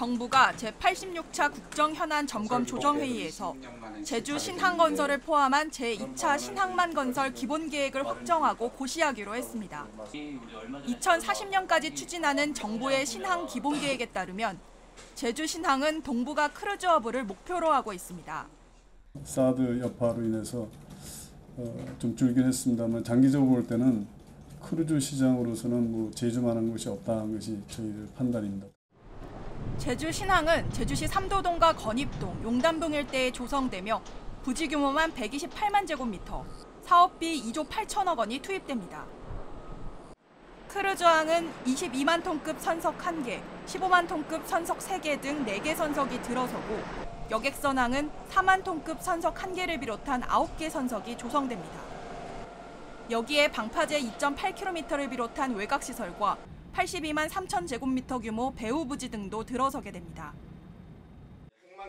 정부가 제86차 국정현안 점검 조정회의에서 제주 신항건설을 포함한 제2차 신항만 건설 기본계획을 확정하고 고시하기로 했습니다. 2040년까지 추진하는 정부의 신항 기본계획에 따르면 제주 신항은 동북아 크루즈허브를 목표로 하고 있습니다. 사드 여파로 인해서 어, 좀 줄긴 했습니다만 장기적으로 볼 때는 크루즈 시장으로서는 뭐 제주만한 곳이 없다는 것이 저희들 판단입니다. 제주 신항은 제주시 삼도동과 건입동, 용담동 일대에 조성되며 부지 규모만 128만 제곱미터, 사업비 2조 8천억 원이 투입됩니다. 크루즈항은 22만 톤급 선석 1개, 15만 톤급 선석 3개 등 4개 선석이 들어서고 여객선항은 4만 톤급 선석 1개를 비롯한 9개 선석이 조성됩니다. 여기에 방파제 2.8km를 비롯한 외곽시설과 82만 3천 제곱미터 규모 배후 부지 등도 들어서게 됩니다.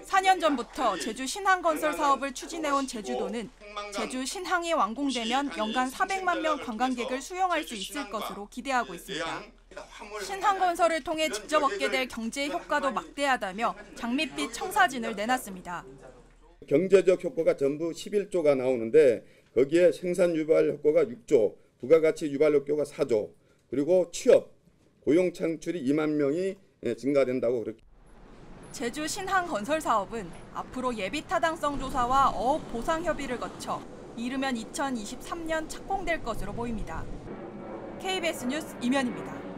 4년 전부터 제주 신항 건설 사업을 추진해온 제주도는 제주 신항이 완공되면 연간 400만 명 관광객을 수용할 수 있을 것으로 기대하고 있습니다. 신항 건설을 통해 직접 얻게 될 경제 효과도 막대하다며 장밋빛 청사진을 내놨습니다. 경제적 효과가 전부 11조가 나오는데 거기에 생산 유발 효과가 6조, 부가가치 유발 효과가 4조, 그리고 취업, 고용 창출이 2만 명이 예, 증가된다고 그렇게 제주 신항 건설 사업은 앞으로 예비 타당성 조사와 어업 보상 협의를 거쳐 이르면 2023년 착공될 것으로 보입니다. KBS 뉴스 이면입니다.